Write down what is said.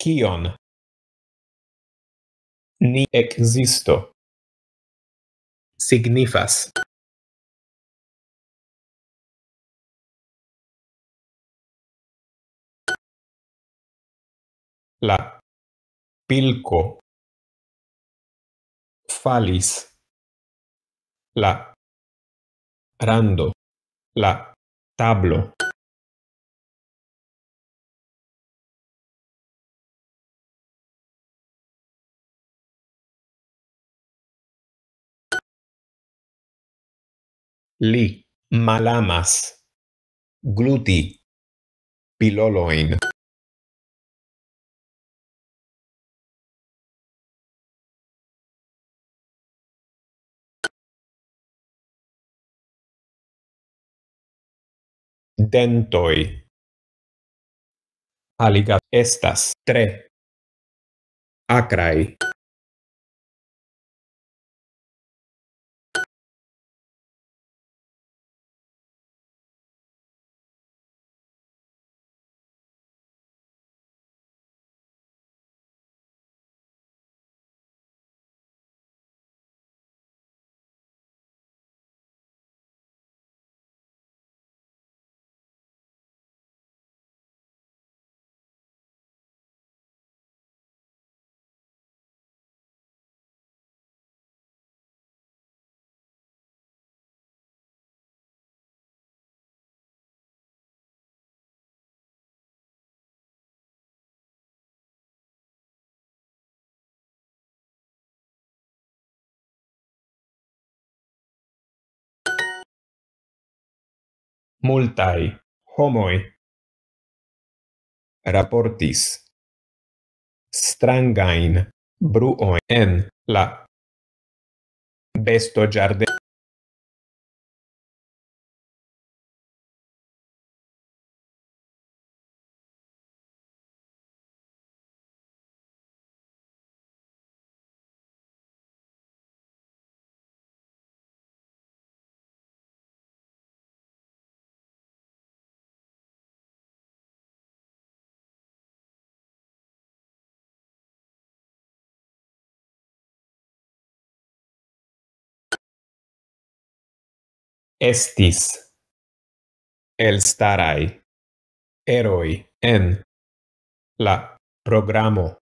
kion? Ni existo signifas. La pilco falis. La rando. La tablo. Li malamas gluti piloloin. Dentoi. Aliga estas tre acrai. multai homoi. Raportis. Strangain bruoen en la besto giarde estis elstarai eroi en la programo.